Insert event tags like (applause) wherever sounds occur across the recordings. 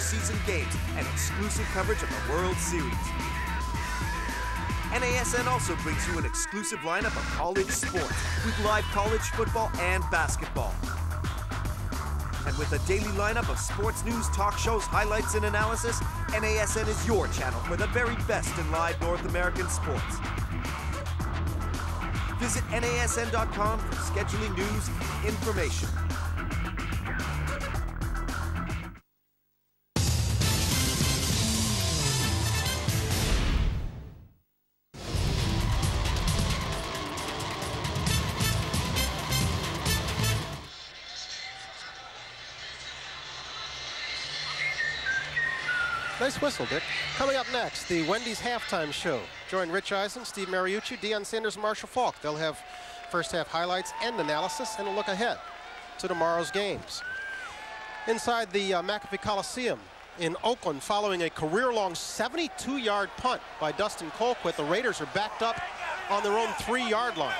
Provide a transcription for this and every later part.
season games and exclusive coverage of the World Series. NASN also brings you an exclusive lineup of college sports with live college football and basketball. And with a daily lineup of sports news, talk shows, highlights, and analysis, NASN is your channel for the very best in live North American sports. Visit NASN.com for scheduling news and information. Nice whistle, Dick. Coming up next, the Wendy's halftime show. Join Rich Eisen, Steve Mariucci, Deion Sanders, and Marshall Faulk. They'll have first half highlights and analysis and a look ahead to tomorrow's games. Inside the uh, McAfee Coliseum in Oakland, following a career-long 72-yard punt by Dustin Colquitt, the Raiders are backed up on their own three-yard line.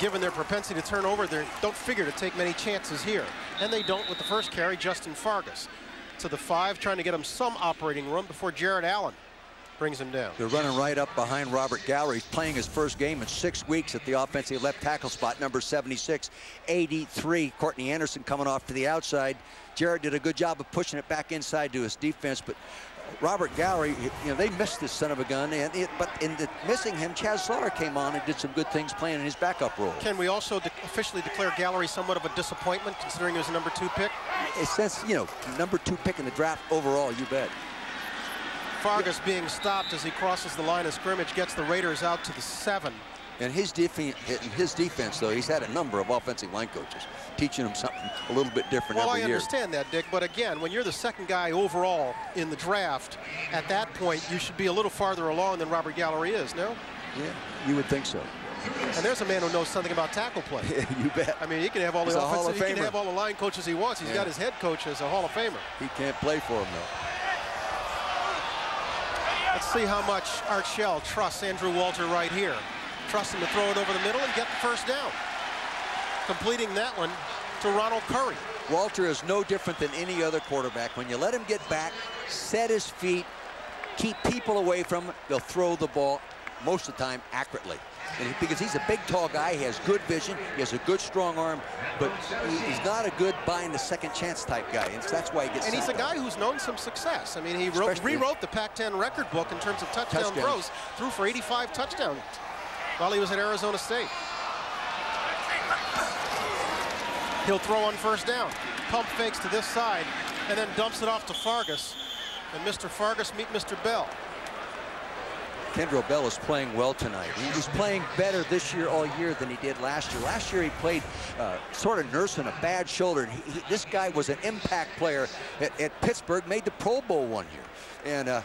Given their propensity to turn over, they don't figure to take many chances here. And they don't with the first carry, Justin Fargas to the five, trying to get him some operating room before Jared Allen brings him down. They're running right up behind Robert Gallery. Playing his first game in six weeks at the offensive left tackle spot, number 76, 83. Courtney Anderson coming off to the outside. Jared did a good job of pushing it back inside to his defense, but Robert Gallery, you know, they missed this son of a gun, and it, but in the missing him, Chaz Slaughter came on and did some good things playing in his backup role. Can we also de officially declare Gallery somewhat of a disappointment, considering he was a number two pick? Since, you know, number two pick in the draft overall, you bet. Fargas being stopped as he crosses the line of scrimmage, gets the Raiders out to the seven. And his, his defense, though, he's had a number of offensive line coaches teaching him something a little bit different well, every year. Well, I understand that, Dick, but again, when you're the second guy overall in the draft, at that point, you should be a little farther along than Robert Gallery is, no? Yeah, you would think so. And there's a man who knows something about tackle play. (laughs) Yeah, you bet. I mean, he can have all He's the offensive, he can have all the line coaches he wants. He's yeah. got his head coach as a Hall of Famer. He can't play for him, though. Let's see how much Art Shell trusts Andrew Walter right here. Trusts him to throw it over the middle and get the first down. Completing that one to Ronald Curry. Walter is no different than any other quarterback. When you let him get back, set his feet, keep people away from him, they'll throw the ball most of the time accurately. And because he's a big, tall guy, he has good vision, he has a good, strong arm, but he's not a good buying the second chance type guy, and that's why he gets. And he's a guy who's known some success. I mean, he wrote, rewrote the Pac-10 record book in terms of touchdown touchdowns. throws, threw for 85 touchdowns while he was at Arizona State. He'll throw on first down. Pump fakes to this side and then dumps it off to Fargas. And Mr. Fargas meet Mr. Bell. Kendrell Bell is playing well tonight. He's playing better this year all year than he did last year. Last year he played uh, sort of nursing a bad shoulder. He, he, this guy was an impact player at, at, Pittsburgh, made the Pro Bowl one year. And uh,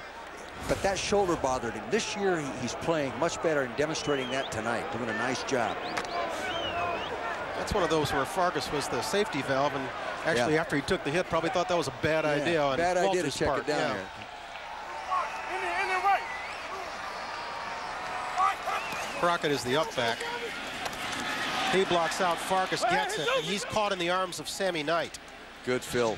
but that shoulder bothered him. This year he's playing much better and demonstrating that tonight, doing a nice job. That's one of those where Fargas was the safety valve, and actually yeah. after he took the hit, probably thought that was a bad yeah, idea. Bad idea to check part. it down yeah. there. Crockett is the up back. He blocks out, Fargas gets it, and he's caught in the arms of Sammy Knight. Good fill.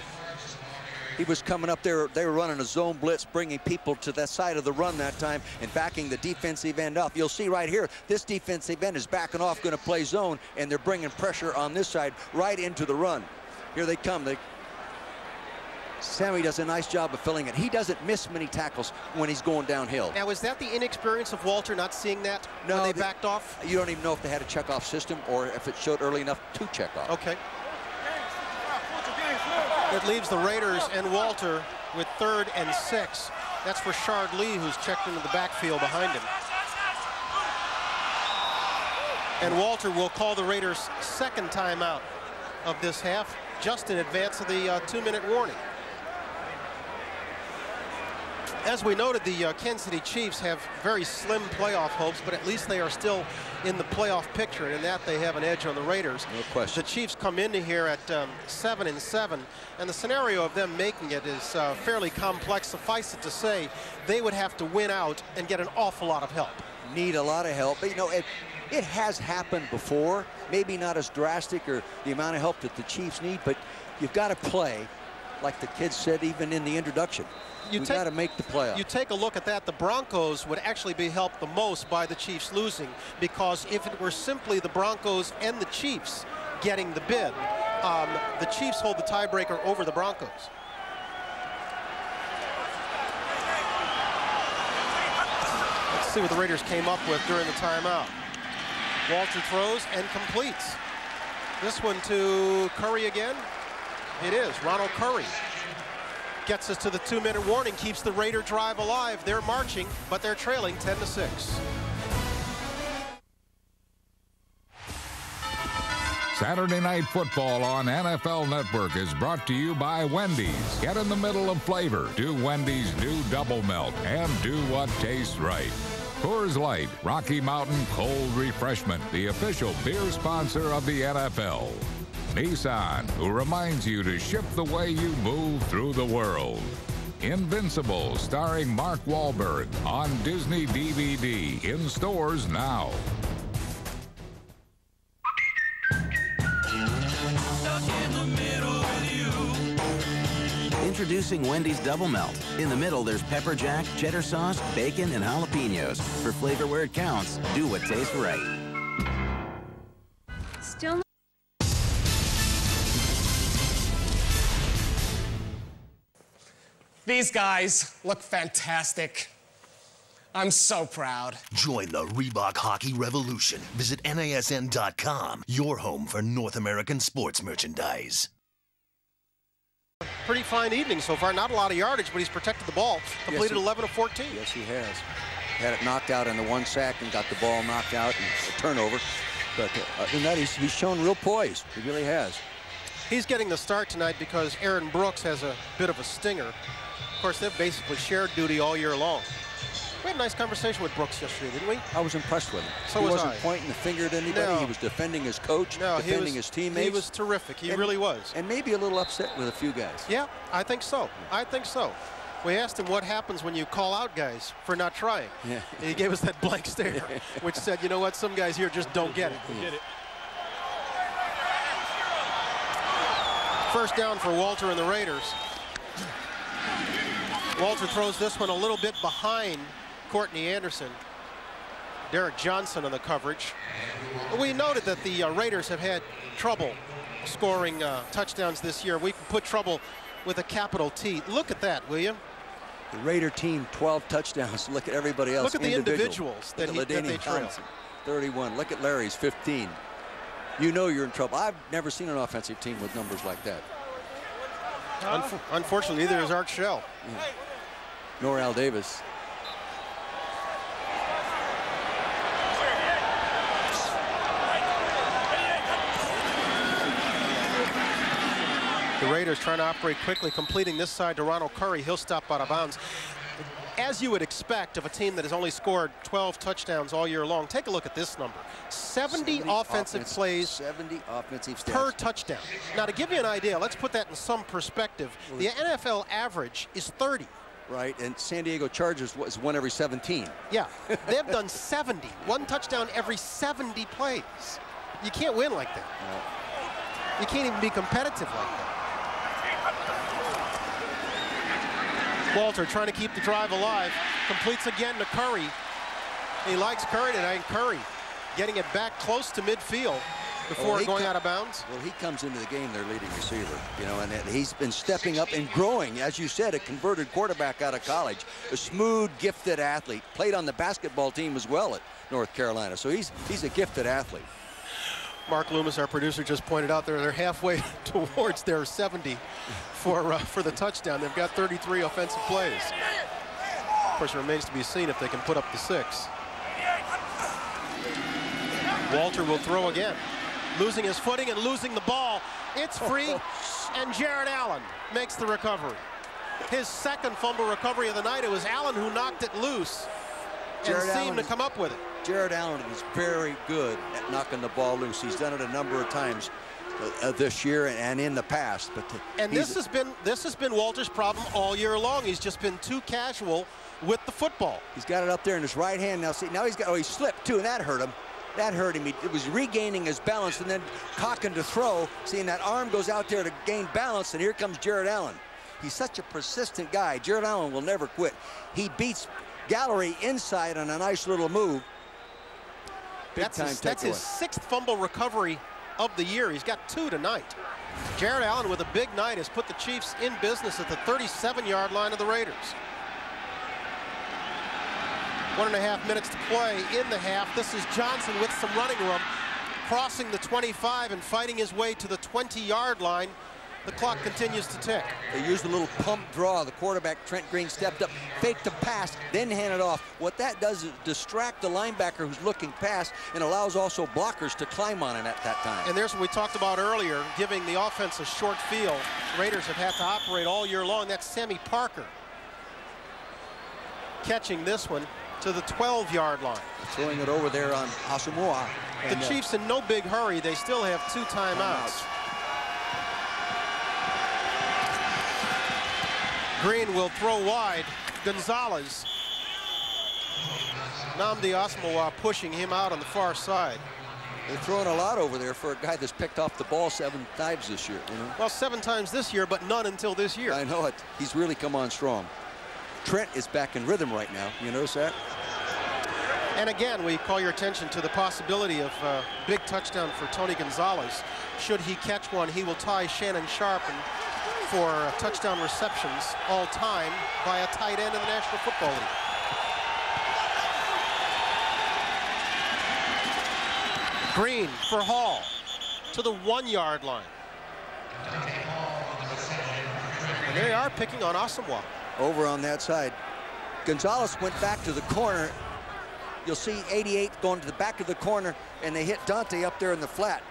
He was coming up there. They were running a zone blitz, bringing people to that side of the run that time and backing the defensive end up. You'll see right here, this defensive end is backing off, going to play zone, and they're bringing pressure on this side right into the run. Here they come. They Sammy does a nice job of filling it. He doesn't miss many tackles when he's going downhill. Now, is that the inexperience of Walter not seeing that no, when they backed off? You don't even know if they had a check-off system or if it showed early enough to check off. Okay. It leaves the Raiders and Walter with third and six. That's for Shard Lee, who's checked into the backfield behind him. And Walter will call the Raiders' second timeout of this half, just in advance of the uh, two-minute warning. As we noted, the uh, Kansas City Chiefs have very slim playoff hopes, but at least they are still in the playoff picture, and in that they have an edge on the Raiders. No question. The Chiefs come into here at um, seven and seven, and the scenario of them making it is uh, fairly complex. Suffice it to say, they would have to win out and get an awful lot of help. Need a lot of help, but you know, it, it has happened before. Maybe not as drastic or the amount of help that the Chiefs need, but you've got to play like the kids said even in the introduction. You we got to make the playoff. You take a look at that. The Broncos would actually be helped the most by the Chiefs losing because if it were simply the Broncos and the Chiefs getting the bid, um, the Chiefs hold the tiebreaker over the Broncos. Let's see what the Raiders came up with during the timeout. Walter throws and completes. This one to Curry again. It is Ronald Curry. Gets us to the two-minute warning, keeps the Raider drive alive. They're marching, but they're trailing 10 to 6. Saturday Night Football on NFL Network is brought to you by Wendy's. Get in the middle of flavor. Do Wendy's new double melt and do what tastes right. Coors Light, Rocky Mountain Cold Refreshment, the official beer sponsor of the NFL. Nissan, who reminds you to shift the way you move through the world. Invincible, starring Mark Wahlberg on Disney DVD in stores now. Introducing Wendy's Double Melt. In the middle, there's pepper jack, cheddar sauce, bacon, and jalapenos. For flavor where it counts, do what tastes right. These guys look fantastic. I'm so proud. Join the Reebok Hockey Revolution. Visit NASN.com, your home for North American sports merchandise. Pretty fine evening so far. Not a lot of yardage, but he's protected the ball. Completed yes, he, 11 of 14. Yes, he has. Had it knocked out in the one sack and got the ball knocked out and a turnover. But uh, in that, he's, he's shown real poise. He really has. He's getting the start tonight because Aaron Brooks has a bit of a stinger. Of course, they've basically shared duty all year long. We had a nice conversation with Brooks yesterday, didn't we? I was impressed with him. So he was wasn't I. pointing the finger at anybody. No. He was defending his coach, no, defending was, his teammates. He was terrific. He and, really was. And maybe a little upset with a few guys. Yeah, I think so. I think so. We asked him what happens when you call out guys for not trying. Yeah. And he gave us that blank (laughs) stare, which said, you know what, some guys here just don't get it. Get it. First down for Walter and the Raiders. Walter throws this one a little bit behind Courtney Anderson. Derrick Johnson on the coverage. We noted that the uh, Raiders have had trouble scoring uh, touchdowns this year. We can put trouble with a capital T. Look at that, will you? The Raider team, 12 touchdowns. (laughs) Look at everybody else. Look at the individual. individuals that, Look he, that they trail. 31. Look at Larry's 15. You know you're in trouble. I've never seen an offensive team with numbers like that. Unf unfortunately, neither is Art Shell. Yeah. Nor Al Davis. The Raiders trying to operate quickly, completing this side to Ronald Curry. He'll stop out of bounds. As you would expect of a team that has only scored 12 touchdowns all year long, take a look at this number. 70, 70 offensive plays 70 offensive stats. per touchdown. Now, to give you an idea, let's put that in some perspective. The NFL average is 30. Right, and San Diego Chargers was one every 17. Yeah, (laughs) they've done 70. One touchdown every 70 plays. You can't win like that. No. You can't even be competitive like that. Walter trying to keep the drive alive. Completes again to Curry. He likes Curry tonight. Curry getting it back close to midfield before well, going out of bounds. Well, he comes into the game their leading receiver, you know, and he's been stepping up and growing. As you said, a converted quarterback out of college, a smooth, gifted athlete. Played on the basketball team as well at North Carolina, so he's he's a gifted athlete. Mark Loomis, our producer, just pointed out there they're halfway (laughs) towards their 70 for uh, for the touchdown. They've got 33 offensive plays. Of course, it remains to be seen if they can put up the six. Walter will throw again, losing his footing and losing the ball. It's free, (laughs) and Jared Allen makes the recovery. His second fumble recovery of the night. It was Allen who knocked it loose Jared and Allen to come up with it. Jared Allen is very good at knocking the ball loose. He's done it a number of times uh, this year and in the past. But and this has been this has been Walter's problem all year long. He's just been too casual with the football. He's got it up there in his right hand now. See, now he's got oh he slipped too, and that hurt him. That hurt him. He was regaining his balance and then cocking to throw. Seeing that arm goes out there to gain balance, and here comes Jared Allen. He's such a persistent guy. Jared Allen will never quit. He beats Gallery inside on a nice little move. Big that's his, that's his sixth fumble recovery of the year. He's got two tonight. Jared Allen with a big night has put the Chiefs in business at the 37-yard line of the Raiders. One and a half minutes to play in the half. This is Johnson with some running room, crossing the 25 and fighting his way to the 20-yard line. The clock continues to tick. They used a little pump draw. The quarterback, Trent Green, stepped up, faked the pass, then handed it off. What that does is distract the linebacker who's looking past and allows also blockers to climb on it at that time. And there's what we talked about earlier, giving the offense a short field. Raiders have had to operate all year long. That's Sammy Parker catching this one to the 12-yard line. Throwing it over there on Asomugha. The uh, Chiefs in no big hurry. They still have two timeouts. Green will throw wide. Gonzalez. Nnamdi Asomugha pushing him out on the far side. They're throwing a lot over there for a guy that's picked off the ball seven times this year. You know? Well, seven times this year, but none until this year. I know it. He's really come on strong. Trent is back in rhythm right now. You notice that? And again, we call your attention to the possibility of a big touchdown for Tony Gonzalez. Should he catch one, he will tie Shannon Sharpe and for touchdown receptions all time by a tight end in the National Football League. Green for Hall to the one-yard line. And they are picking on Asomugha. Over on that side. Gonzalez went back to the corner. You'll see 88 going to the back of the corner, and they hit Dante up there in the flat.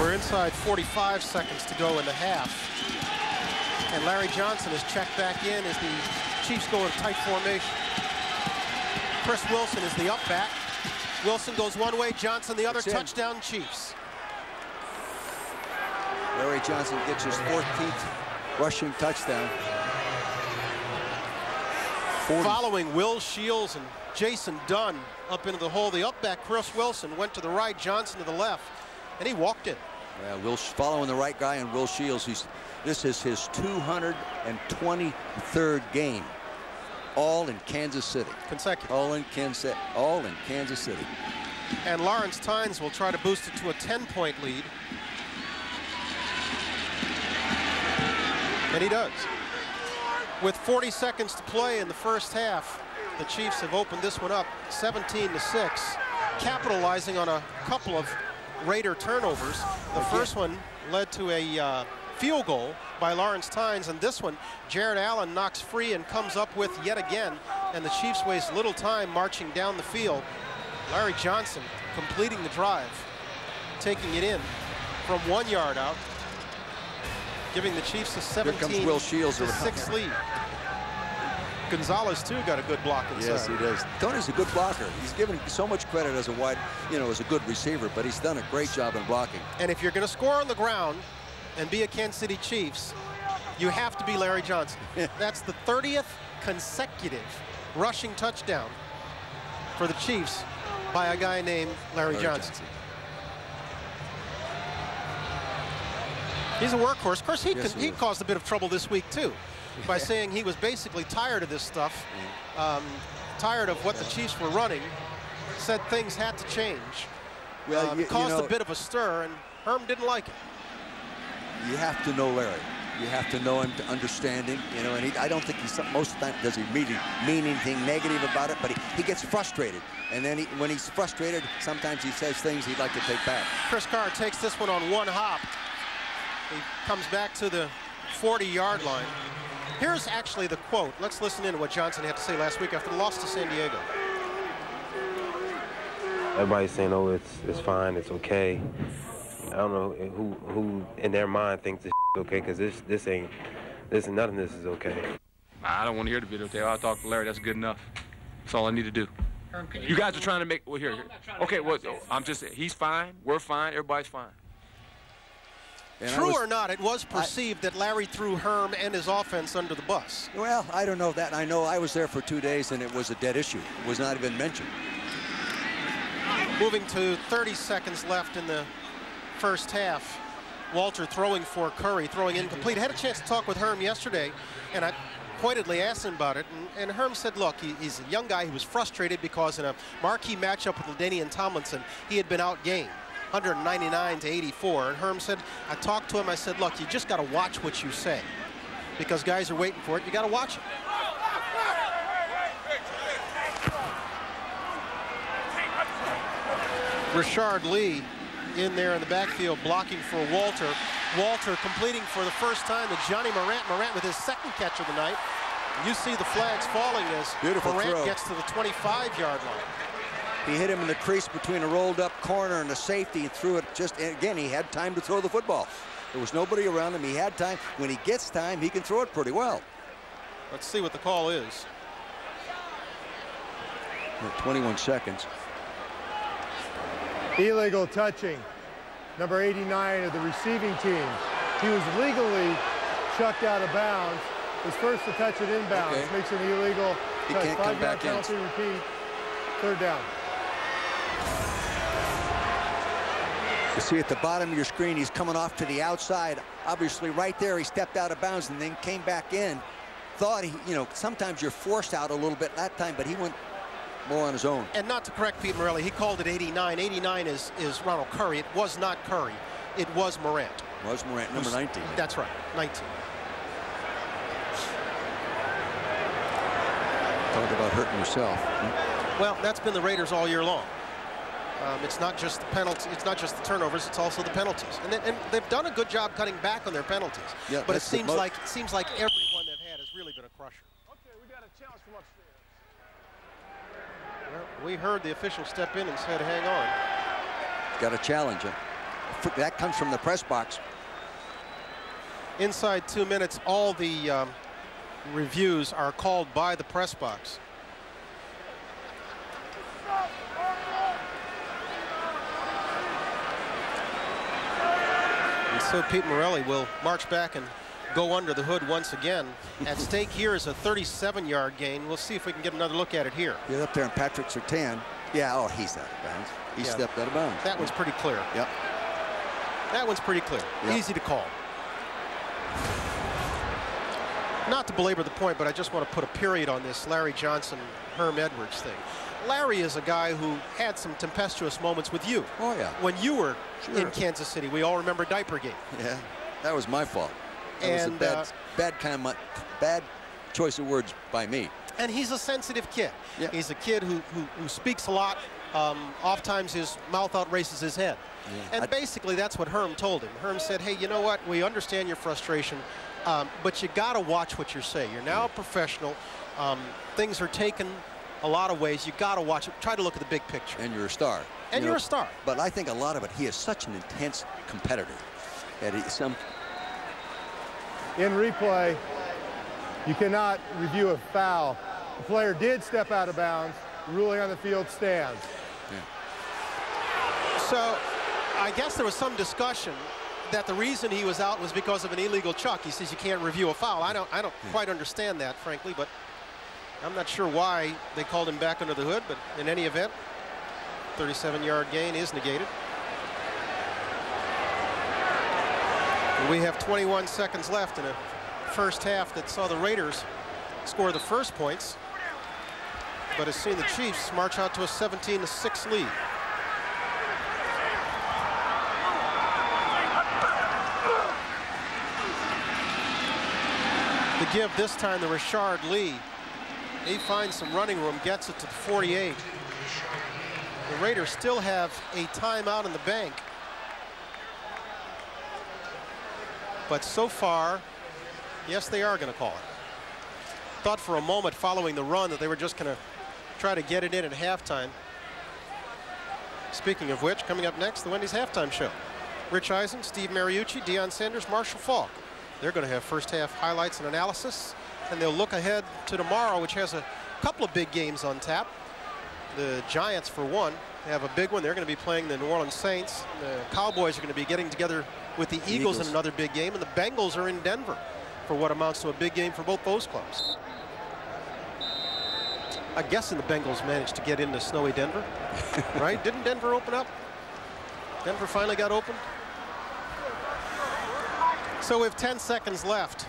We're inside 45 seconds to go in the half. And Larry Johnson is checked back in as the Chiefs go in tight formation. Chris Wilson is the up back. Wilson goes one way, Johnson the other. Touchdown Chiefs. Larry Johnson gets his 14th rushing touchdown. 40. Following Will Shields and Jason Dunn up into the hole. The up back, Chris Wilson, went to the right, Johnson to the left, and he walked it. Yeah, Will following the right guy and Will Shields. He's this is his 223rd game, all in Kansas City. Consecutive. All in Kansas. All in Kansas City. And Lawrence Tynes will try to boost it to a 10-point lead. And he does. With 40 seconds to play in the first half, the Chiefs have opened this one up 17 to 6, capitalizing on a couple of Raider turnovers. The first one led to a uh, field goal by Lawrence Tynes, and this one, Jared Allen knocks free and comes up with yet again, and the Chiefs waste little time marching down the field. Larry Johnson completing the drive, taking it in from one yard out, giving the Chiefs a 17 comes Will Shields to six lead. Gonzalez too got a good block inside. Yes, he does. Tony's a good blocker. He's given so much credit as a wide, you know, as a good receiver, but he's done a great job in blocking. And if you're going to score on the ground and be a Kansas City Chiefs, you have to be Larry Johnson. That's the 30th consecutive rushing touchdown for the Chiefs by a guy named Larry, Larry Johnson. Johnson. He's a workhorse. Of course, he, Yes, could, he he caused a bit of trouble this week, too, by saying he was basically tired of this stuff, um, tired of what the Chiefs were running, said things had to change. Well, Um, you- you caused know- a bit of a stir, and Herm didn't like it. You have to know Larry. You have to know him to understand him, you know, and he, I don't think he's, most of the time does he really mean anything negative about it, but he, he gets frustrated. And then he, when he's frustrated, sometimes he says things he'd like to take back. Chris Carr takes this one on one hop. He comes back to the 40-yard line. Here's actually the quote. Let's listen in to what Johnson had to say last week after the loss to San Diego. Everybody's saying, "Oh, it's it's fine, it's okay." I don't know who who in their mind thinks this is okay because this this ain't this none of this is okay. I don't want to hear the videotape. I'll talk to Larry. That's good enough. That's all I need to do. You guys are trying to make. Well, here. here. Okay. Well, I'm just. He's fine. We're fine. Everybody's fine. And True was- or not, it was perceived that Larry threw Herm and his offense under the bus. Well, I don't know that. I know I was there for two days and it was a dead issue. It was not even mentioned. Moving to 30 seconds left in the first half. Walter throwing for Curry, throwing incomplete. I had a chance to talk with Herm yesterday, and I pointedly asked him about it. And, and Herm said, look, he, he's a young guy. He was frustrated because in a marquee matchup with LaDainian Tomlinson, he had been outgained. 199 to 84. And Herm said, I talked to him, I said, look, you just got to watch what you say. Because guys are waiting for it, you got to watch it. Richard Lee in there in the backfield blocking for Walter. Walter completing for the first time to Johnnie Morant. Morant with his second catch of the night. You see the flags falling as Beautiful Morant throw. gets to the 25-yard line. He hit him in the crease between a rolled up corner and the safety and threw it just, again, he had time to throw the football. There was nobody around him. He had time. When he gets time, he can throw it pretty well. Let's see what the call is. 21 seconds. Illegal touching. Number 89 of the receiving team. He was legally chucked out of bounds. Was first to touch it inbounds. Okay. Makes an illegal He touch. can't come Five-yard back in. penalty, repeat. Third down. You see at the bottom of your screen, he's coming off to the outside. Obviously, right there, he stepped out of bounds and then came back in. Thought he, you know, sometimes you're forced out a little bit that time, but he went more on his own. And not to correct Pete Morelli, he called it 89. 89 is, is Ronald Curry. It was not Curry. It was Morant. Was Morant number 19? That's right, 19. Talk about hurting yourself. Well, that's been the Raiders all year long. Um, it's not just the penalties. It's not just the turnovers. It's also the penalties, and, they, and they've done a good job cutting back on their penalties. Yeah, but it seems like it seems like every one they've had has really been a crusher. Okay, we got a challenge from upstairs. Well, we heard the official step in and said, "Hang on." Got a challenge. That comes from the press box. Inside two minutes, all the um, reviews are called by the press box. And so Pete Morelli will march back and go under the hood once again. At (laughs) stake here is a 37-yard gain. We'll see if we can get another look at it here. Up there and Patrick Sertan. Yeah, oh, he's out of bounds. He Yeah. stepped out of bounds. That one's pretty clear. Yep. That one's pretty clear. Yep. Easy to call. Not to belabor the point, but I just want to put a period on this Larry Johnson, Herm Edwards thing. Larry is a guy who had some tempestuous moments with you. Oh, yeah. When you were Sure. in Kansas City, we all remember Diapergate. Yeah, that was my fault. That was a And, bad, uh, bad kind of, bad choice of words by me. And he's a sensitive kid. Yeah. He's a kid who, who, who speaks a lot. Um, oftentimes his mouth outraces his head. Yeah. And I- basically that's what Herm told him. Herm said, hey, you know what? We understand your frustration, um, but you got to watch what you say. You're now a professional. Um, things are taken a lot of ways. You got to watch it. Try to look at the big picture. And you're a star. And You you're know, a star. But I think a lot of it, he is such an intense competitor. That he, some, In replay, you cannot review a foul. The player did step out of bounds. The ruling on the field stands. Yeah. So I guess there was some discussion that the reason he was out was because of an illegal chuck. He says you can't review a foul. I don't, I don't quite understand that, frankly, but I'm not sure why they called him back under the hood, but in any event, 37-yard gain is negated. We have 21 seconds left in a first half that saw the Raiders score the first points, but has seen the Chiefs march out to a 17-6 lead. The give this time to Richard Lee. He finds some running room, gets it to the 48. The Raiders still have a timeout in the bank. But so far, yes, they are going to call it. Thought for a moment following the run that they were just going to try to get it in at halftime. Speaking of which, coming up next, the Wendy's halftime show. Rich Eisen, Steve Mariucci, Deion Sanders, Marshall Faulk. They're going to have first half highlights and analysis, and they'll look ahead to tomorrow, which has a couple of big games on tap. The Giants, for one, have a big one. They're going to be playing the New Orleans Saints. The Cowboys are going to be getting together with the Eagles, Eagles. in another big game, and the Bengals are in Denver for what amounts to a big game for both those clubs. I'm guessing the Bengals managed to get into snowy Denver, (laughs) right? Didn't Denver open up? Denver finally got open. So we have 10 seconds left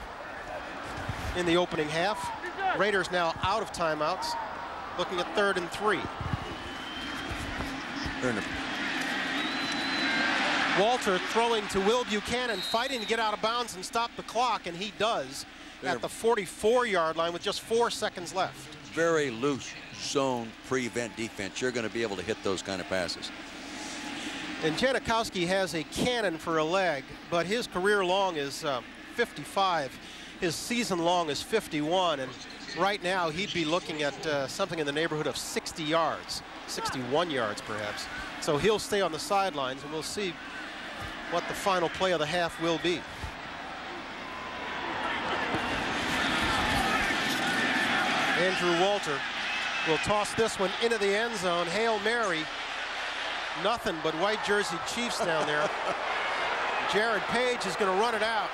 in the opening half. Raiders now out of timeouts, looking at third and three. Walter throwing to Will Buchanan, fighting to get out of bounds and stop the clock, and he does at the 44-yard line with just four seconds left. Very loose zone prevent defense. You're going to be able to hit those kind of passes. And Janikowski has a cannon for a leg, but his career long is uh, 55. His season long is 51, and right now he'd be looking at uh, something in the neighborhood of 60 yards, 61 yards perhaps. So he'll stay on the sidelines, and we'll see what the final play of the half will be. Andrew Walter will toss this one into the end zone. Hail Mary. Nothing but white jersey Chiefs down there. (laughs) Jarrad Page is going to run it out.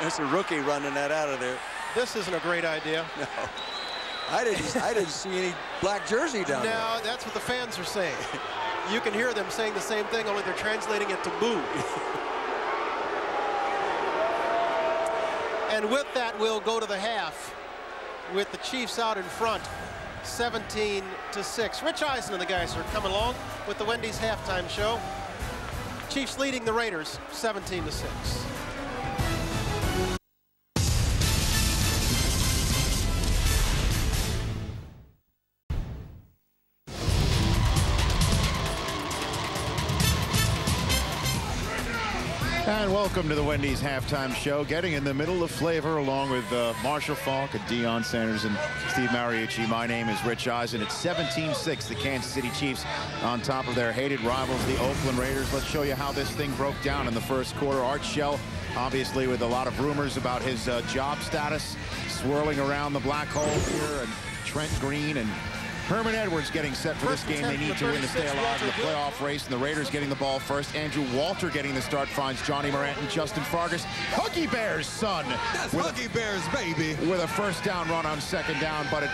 There's a rookie running that out of there. This isn't a great idea. (laughs) No. I didn't I didn't see any black jersey down no, there. No, that's what the fans are saying. You can hear them saying the same thing, only they're translating it to boo. (laughs) and with that, we'll go to the half with the Chiefs out in front, 17 to 6. Rich Eisen and the guys are coming along with the Wendy's halftime show. Chiefs leading the Raiders 17 to 6. Welcome to the Wendy's halftime show. Getting in the middle of flavor along with uh, Marshall Faulk and Deion Sanders and Steve Mariucci. My name is Rich Eisen. It's 17-6, the Kansas City Chiefs on top of their hated rivals, the Oakland Raiders. Let's show you how this thing broke down in the first quarter. Art Shell, obviously with a lot of rumors about his uh, job status, swirling around the black hole here, and Trent Green and Herman Edwards getting set for this game. They need to win to stay alive in the playoff race, and the Raiders getting the ball first. Andrew Walter getting the start finds Johnnie Morant and Justin Fargas. Huggy Bear's son. That's Huggy Bear's baby. With a first down run on second down, but it,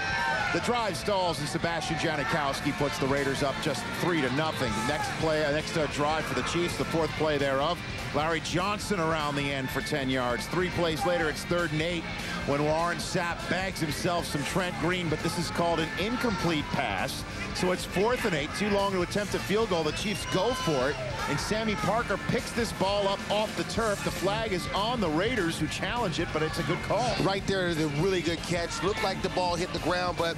the drive stalls, and Sebastian Janikowski puts the Raiders up just three to nothing. Next play, uh, next uh, drive for the Chiefs, the fourth play thereof. Larry Johnson around the end for 10 yards. Three plays later, it's third and eight when Warren Sapp bags himself some Trent Green, but this is called an incomplete pass. So it's fourth and eight, too long to attempt a field goal. The Chiefs go for it, and Sammy Parker picks this ball up off the turf. The flag is on the Raiders, who challenge it, but it's a good call. Right there is a really good catch. Looked like the ball hit the ground, but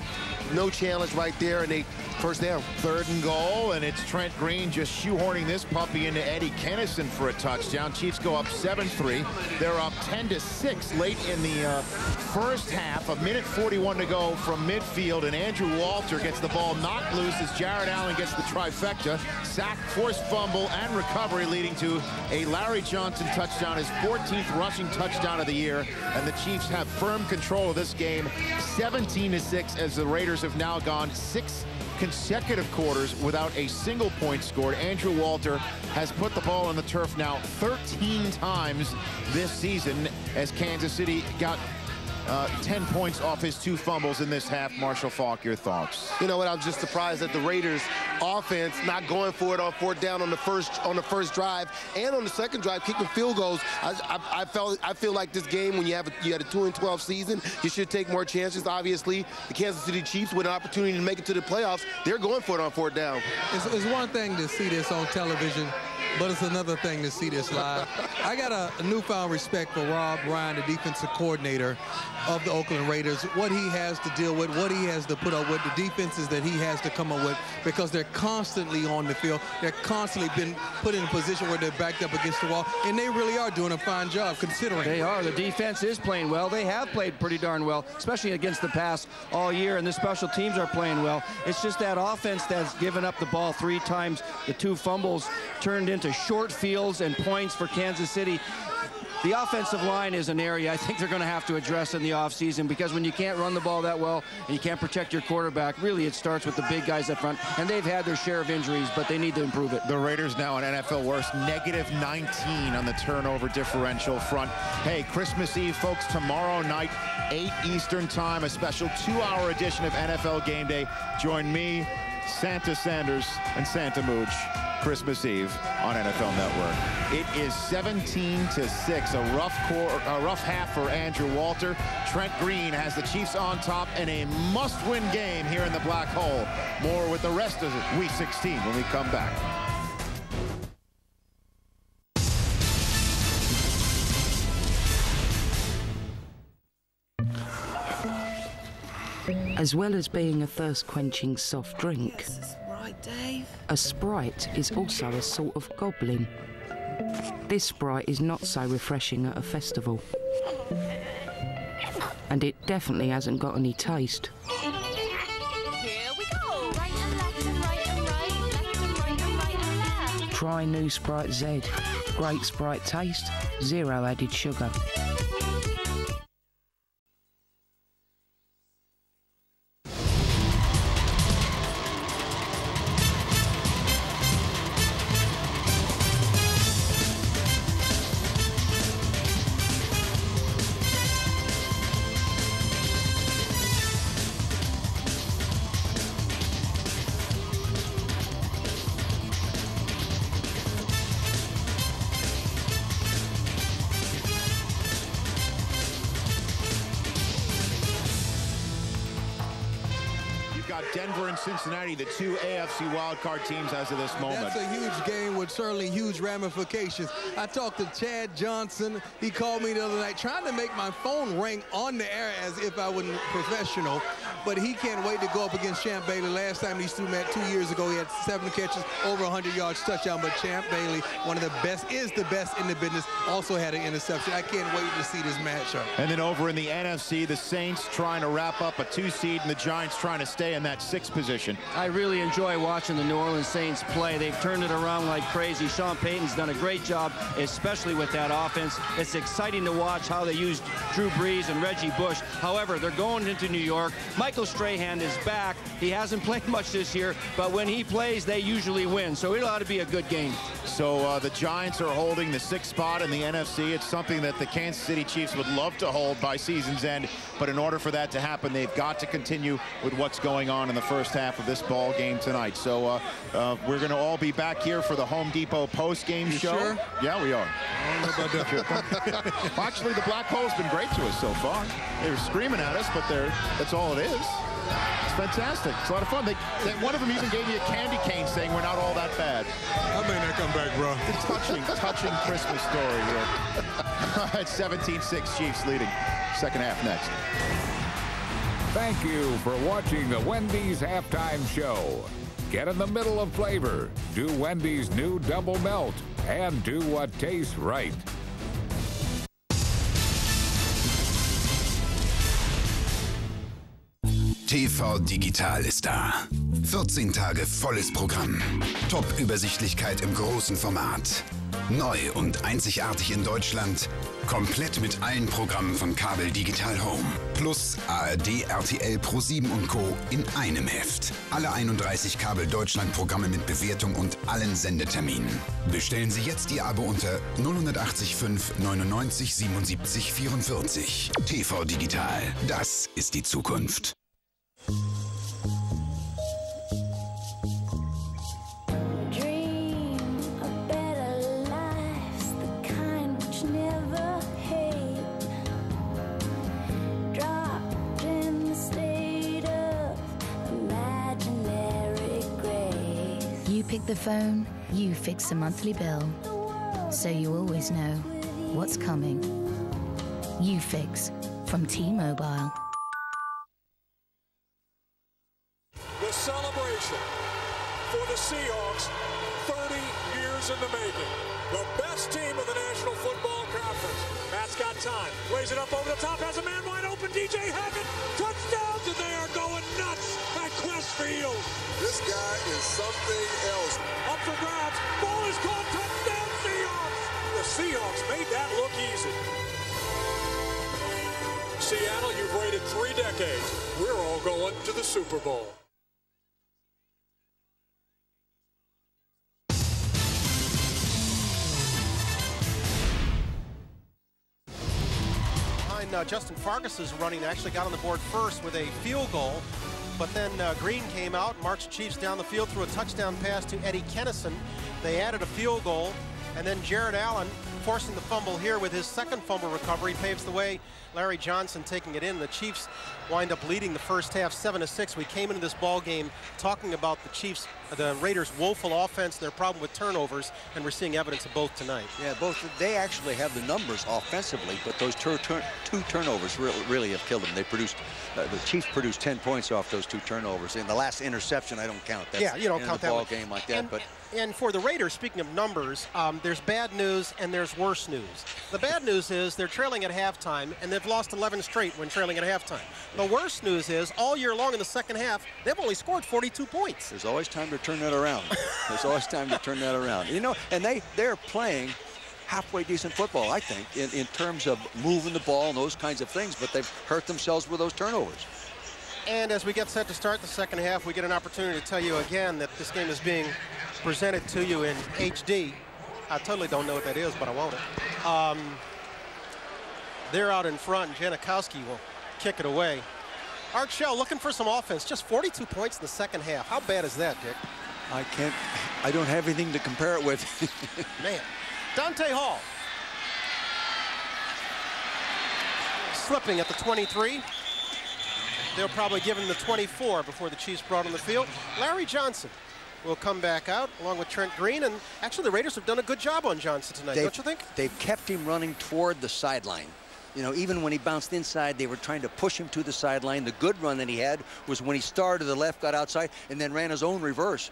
no challenge right there, and they first down. Third and goal, and it's Trent Green just shoehorning this puppy into Eddie Kennison for a touchdown. Chiefs go up 7-3. They're up 10 to 6 late in the uh, first half. A minute 41 to go from midfield, and Andrew Walter gets the ball knocked loose as Jared Allen gets the trifecta. Sack, forced fumble, and recovery leading to a Larry Johnson touchdown, his 14th rushing touchdown of the year. And the Chiefs have firm control of this game, 17 to 6, as the Raiders have now gone six consecutive quarters without a single point scored. Andrew Walter has put the ball on the turf now 13 times this season as Kansas City got uh, 10 points off his two fumbles in this half. Marshall Faulk, your thoughts? You know what? I'm just surprised that the Raiders offense not going for it on fourth down on the first on the first drive and on the second drive kicking field goals. I, I, I felt I feel like this game when you have a, you had a two and 12 season, you should take more chances. Obviously, the Kansas City Chiefs with an opportunity to make it to the playoffs, they're going for it on fourth down. It's, it's one thing to see this on television but it's another thing to see this live. (laughs) I got a, a, newfound respect for Rob Ryan, the defensive coordinator of the Oakland Raiders, what he has to deal with, what he has to put up with, the defenses that he has to come up with, because they're constantly on the field. They're constantly been put in a position where they're backed up against the wall, and they really are doing a fine job considering. They are. The defense is playing well. They have played pretty darn well, especially against the pass all year, and the special teams are playing well. It's just that offense that's given up the ball three times. The two fumbles turned into short fields and points for Kansas City the offensive line is an area I think they're going to have to address in the offseason because when you can't run the ball that well and you can't protect your quarterback, really it starts with the big guys up front. And they've had their share of injuries, but they need to improve it. The Raiders now an NFL worst, negative 19 on the turnover differential front. Hey, Christmas Eve, folks, tomorrow night, 8 Eastern time, a special two-hour edition of NFL Game Day. Join me, Santa Sanders, and Santa Mooch Christmas Eve on NFL Network. It is 17 to 6, a rough core, a rough half for Andrew Walter. Trent Green has the Chiefs on top in a must-win game here in the black hole. More with the rest of Week 16 when we come back. As well as being a thirst-quenching soft drink. A Sprite is also a sort of goblin. This Sprite is not so refreshing at a festival. And it definitely hasn't got any taste. Here we go. Right and left and right and right, left and right and right and left. Try new Sprite Z. Great Sprite taste, zero added sugar. Cincinnati, the two AFC wildcard teams as of this moment. That's a huge game with certainly huge ramifications. I talked to Chad Johnson. He called me the other night trying to make my phone ring on the air as if I wasn't professional. But he can't wait to go up against Champ Bailey. Last time these two met two years ago, he had seven catches, over 100 yards touchdown. But Champ Bailey, one of the best, is the best in the business, also had an interception. I can't wait to see this matchup. And then over in the NFC, the Saints trying to wrap up a two seed and the Giants trying to stay in that sixth position. I really enjoy watching the New Orleans Saints play. They've turned it around like crazy. Sean Payton's done a great job, especially with that offense. It's exciting to watch how they use Drew Brees and Reggie Bush. However, they're going into New York. Michael Strahan is back. He hasn't (laughs) played much this year, but when he plays, they usually win. So it ought to be a good game. So uh, the Giants are holding the sixth spot in the NFC. It's something that the Kansas City Chiefs would love to hold by season's end. But in order for that to happen, they've got to continue with what's going on in the first half of this ball game tonight. So uh, uh, we're going to all be back here for the Home Depot post-game You show. sure? Yeah, we are. I don't know about that. Actually, the Black Hole's been great to us so far. They were screaming at us, but they're, that's all it is. It's fantastic. It's a lot of fun. They, they, one of them even gave me a candy cane saying we're not all that bad. I may not come back, bro. It's touching, touching Christmas story here. (laughs) All right, 17-6 Chiefs leading. Second half next. Thank you for watching the Wendy's Halftime Show. Get in the middle of flavor. Do Wendy's new double melt and do what tastes right. TV Digital ist da. 14 Tage volles Programm. Top-Übersichtlichkeit im großen Format. Neu und einzigartig in Deutschland. Komplett mit allen Programmen von Kabel Digital Home. Plus ARD, RTL, Pro7 und Co. in einem Heft. Alle 31 Kabel Deutschland Programme mit Bewertung und allen Sendeterminen. Bestellen Sie jetzt Ihr Abo unter 080 5 99 77 44. TV Digital. Das ist die Zukunft. Pick the phone, you fix the monthly bill. So you always know what's coming. You fix from T-Mobile. The celebration for the Seahawks, 30 years in the making. The best team of the National Football. Matt's got time. Plays it up over the top. Has a man wide open. DJ Hackett. Touchdowns, and they are going nuts at Qwest Field. This guy is something else. Up for grabs. Ball is caught. Touchdown Seahawks. The Seahawks made that look easy. Seattle, you've waited three decades. We're all going to the Super Bowl. Uh, Justin Fargas's running actually got on the board first with a field goal. But then uh, Green came out, marched Chiefs down the field, threw a touchdown pass to Eddie Kennison. They added a field goal, and then Jared Allen forcing the fumble here with his second fumble recovery paves the way. Larry Johnson taking it in. The Chiefs wind up leading the first half 7 to 6. We came into this ball game talking about the Chiefs, the Raiders' woeful offense, their problem with turnovers, and we're seeing evidence of both tonight. Yeah, both. They actually have the numbers offensively, but those tur two turnovers really, really have killed them. They produced, uh, the Chiefs produced 10 points off those two turnovers. And the last interception, I don't count. That's yeah, you don't count that ball one. game like that. And, but and for the Raiders, speaking of numbers, um, there's bad news and there's worse news. The bad news is they're trailing at halftime, and they've lost 11 straight when trailing at halftime. The worst news is all year long in the second half, they've only scored 42 points. There's always time to turn that around. There's always time to turn that around. You know, and they they're playing halfway decent football, I think, in, in terms of moving the ball and those kinds of things, but they've hurt themselves with those turnovers. And as we get set to start the second half, we get an opportunity to tell you again that this game is being presented to you in HD. I totally don't know what that is, but I want it. Um, they're out in front, and Janikowski will kick it away. Art Shell looking for some offense. Just 42 points in the second half. How bad is that, Dick? I can't, I don't have anything to compare it with. (laughs) Man. Dante Hall. Slipping at the 23. They'll probably give him the 24 before the Chiefs brought on the field. Larry Johnson will come back out along with Trent Green. And actually, the Raiders have done a good job on Johnson tonight, They've- don't you think? They've kept him running toward the sideline. You know, even when he bounced inside, they were trying to push him to the sideline. The good run that he had was when he started to the left, got outside, and then ran his own reverse.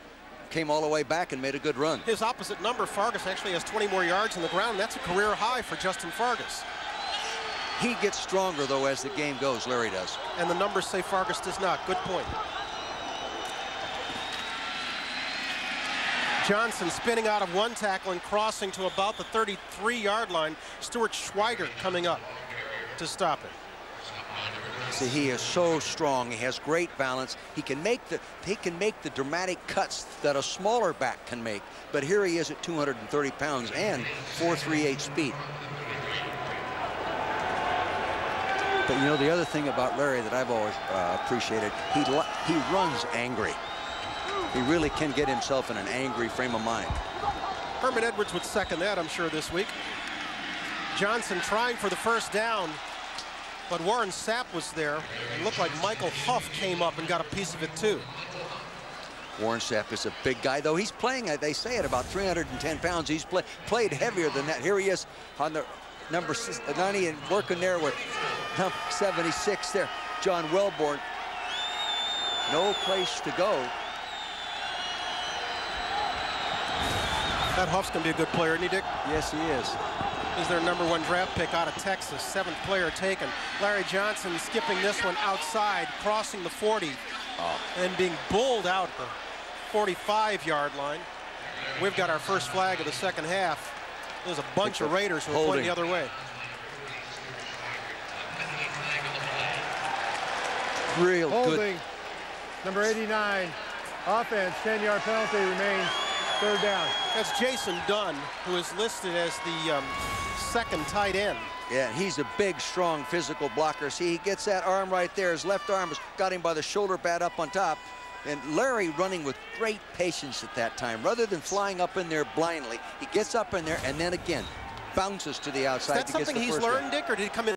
Came all the way back and made a good run. His opposite number, Fargas, actually has 20 more yards on the ground. That's a career high for Justin Fargas. He gets stronger, though, as the game goes. Larry does. And the numbers say Fargas does not. Good point. Johnson spinning out of one tackle and crossing to about the 33-yard line. Stuart Schweigert coming up to stop it. See, he is so strong. He has great balance. He can make the he can make the dramatic cuts that a smaller back can make. But here he is at 230 pounds and 4.38 speed. But you know the other thing about Larry that I've always uh, appreciated, he he runs angry. He really can get himself in an angry frame of mind. Herman Edwards would second that, I'm sure, this week. Johnson trying for the first down, but Warren Sapp was there. It looked like Michael Huff came up and got a piece of it, too. Warren Sapp is a big guy, though he's playing, uh, they say, at about 310 pounds. He's play, played heavier than that. Here he is on the number six- 90 and working there with number 76 there. John Welbourn. No place to go. That Huff's going to be a good player, isn't he, Dick? Yes, he is. Is their number one draft pick out of Texas, seventh player taken. Larry Johnson skipping this one outside, crossing the 40, and being bulled out the 45-yard line. We've got our first flag of the second half. There's a bunch of Raiders who are Holding. pointing the other way. Real Holding. good. Number 89. Offense, 10-yard penalty remains. Third down. That's Jason Dunn, who is listed as the um, second tight end. Yeah, he's a big, strong, physical blocker. See, he gets that arm right there. His left arm has got him by the shoulder pad up on top. And Larry running with great patience at that time. Rather than flying up in there blindly, he gets up in there and then again bounces to the Is outside that to get something the he's first down. learned, Dick, or did he come in